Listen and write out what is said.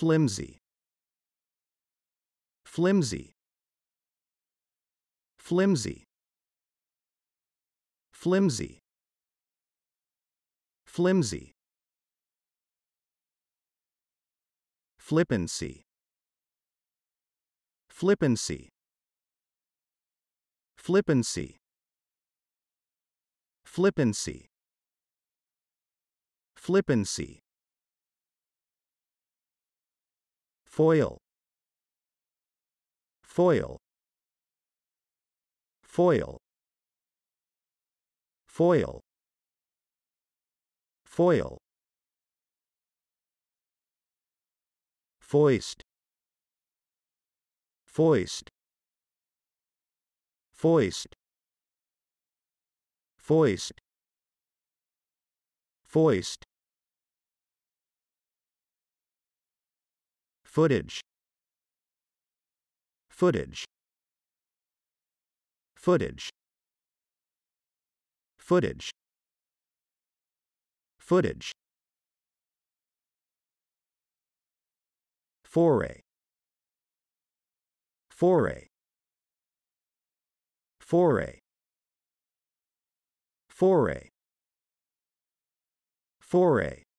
flimsy, flimsy, flimsy, flimsy, flimsy, flippancy, flippancy, flippancy, flippancy, flippancy. Foil. Foil. Foil. Foil. Foil. Foist. Foist. Foist. Foist. Foist footage. Footage. Footage. Footage. Footage. Foray. Foray. Foray. Foray. Foray